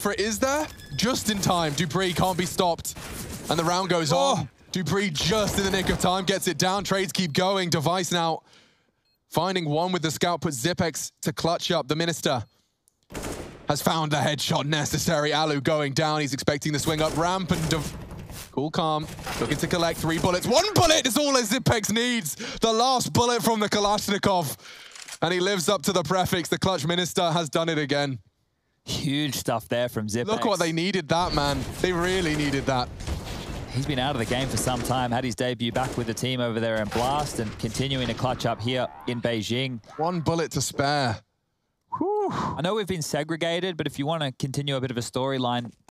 for it is there. Just in time. dupreeh can't be stopped. And the round goes Oh. on. dupreeh just in the nick of time gets it down. Trades keep going. Device now finding one with the scout puts Xyp9x to clutch up. The Minister has found the headshot necessary. allu going down. He's expecting the swing up ramp and cool calm. Looking to collect three bullets. One bullet is all Xyp9x needs. The last bullet from the Kalashnikov. And he lives up to the prefix. The clutch Minister has done it again. Huge stuff there from Xyp9x. Look what they needed that, man. They really needed that. He's been out of the game for some time, had his debut back with the team over there in Blast and continuing to clutch up here in Beijing. One bullet to spare. Whew. I know we've been segregated, but if you want to continue a bit of a storyline,